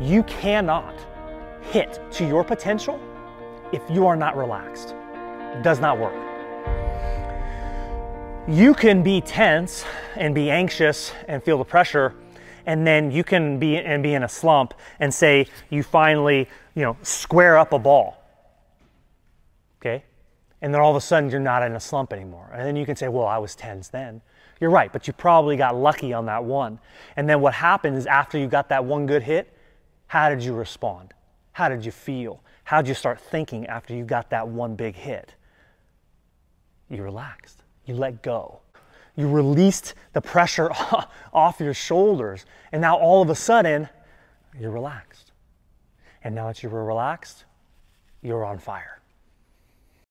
You cannot hit to your potential if you are not relaxed. It does not work. You can be tense and be anxious and feel the pressure and then you can be and be in a slump and say you finally, you know, square up a ball. Okay? And then all of a sudden you're not in a slump anymore. And then you can say, "Well, I was tense then." You're right, but you probably got lucky on that one. And then what happens is after you got that one good hit, how did you respond? How did you feel? How did you start thinking after you got that one big hit? You relaxed. You let go. You released the pressure off your shoulders. And now all of a sudden, you're relaxed. And now that you were relaxed, you're on fire.